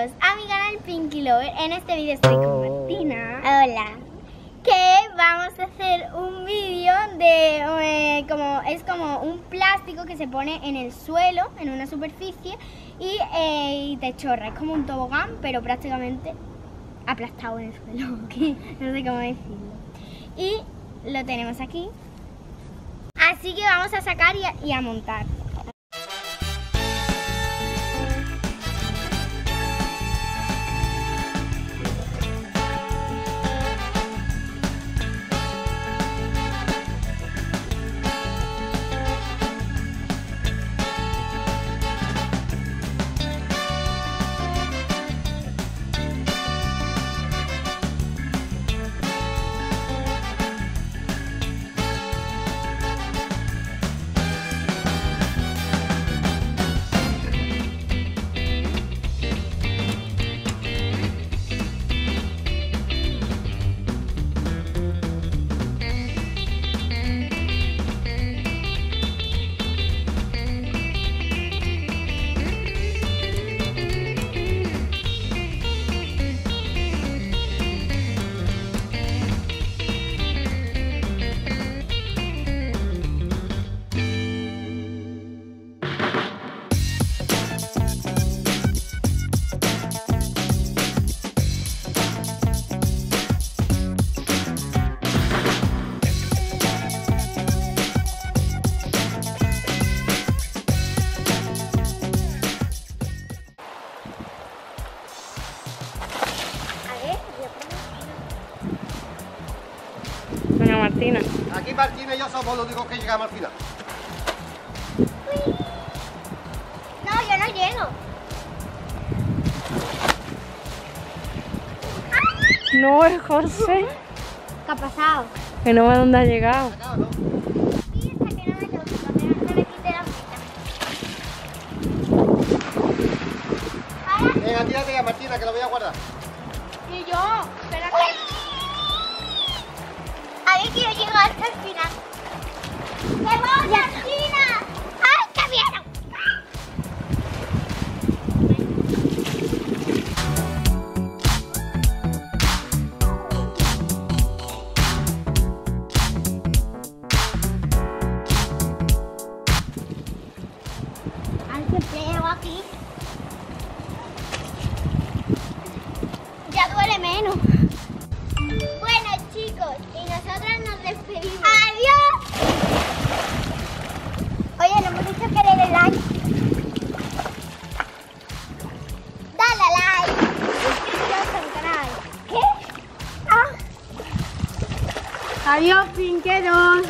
bienvenidos a mi canal Pinky Lover. En este vídeo estoy con Martina. Hola. Que vamos a hacer un vídeo de eh, como es como un plástico que se pone en el suelo, en una superficie y, eh, y te chorra. Es como un tobogán, pero prácticamente aplastado en el suelo. no sé cómo decirlo. Y lo tenemos aquí. Así que vamos a sacar y a, y a montar. Martina. Aquí Martina y yo somos los únicos que llegamos al final. No, yo no llego. No, es José. ¿Qué ha pasado? Que no ve dónde ha llegado. Venga, tírate ya Martina que lo voy a guardar. y yo, espera A ver, quiero llegar hasta el final. ¡Que voy, que vieron! Ay, qué feo aquí. Ya duele menos. Adiós, Pinqueros.